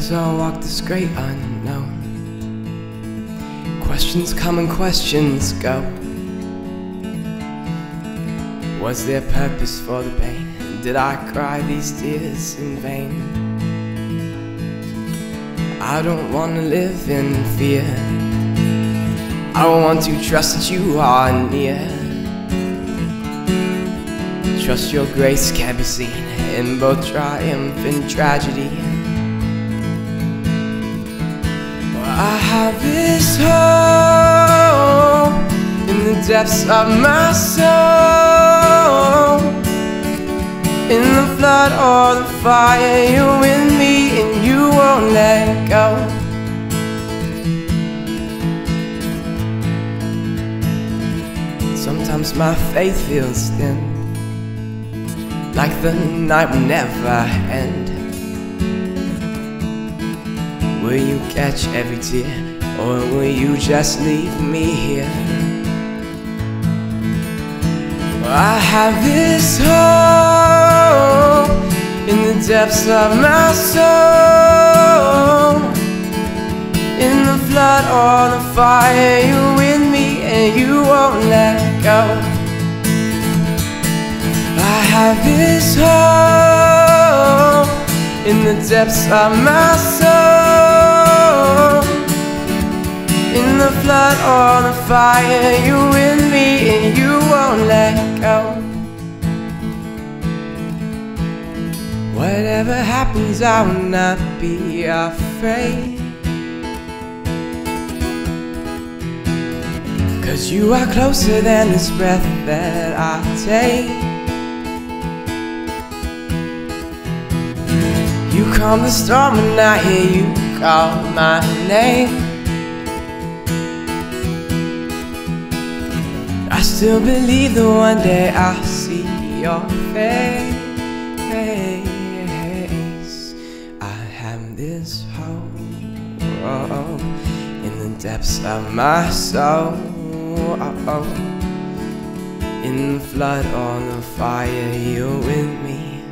As I walk this great unknown, questions come and questions go. Was there purpose for the pain? Did I cry these tears in vain? I don't want to live in fear. I want to trust that you are near. Trust your grace can be seen in both triumph and tragedy. Have this hope in the depths of my soul. In the flood or the fire, you're with me and you won't let go. Sometimes my faith feels thin, like the night will never end. Will you catch every tear, or will you just leave me here? I have this hope in the depths of my soul. In the flood or the fire, you're with me and you won't let go. I have this hope in the depths of my soul. In the flood or the fire, you're with me and you won't let go. Whatever happens, I will not be afraid. Cause you are closer than this breath that I take. You calm the storm when I hear you call my name. I still believe that one day I'll see your face. I have this hope in the depths of my soul. In the flood or the fire, you're with me.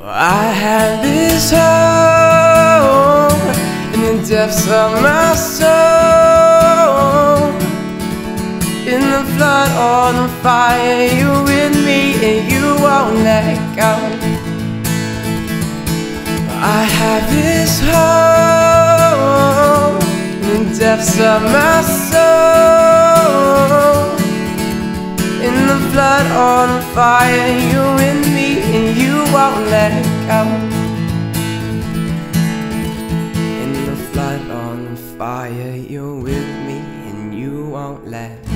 I have this hope in the depths of my soul. Fire, you're with me and you won't let go. I have this hope in the depths of my soul. In the flood on fire, you're with me and you won't let go. In the flood the fire, you're with me and you won't let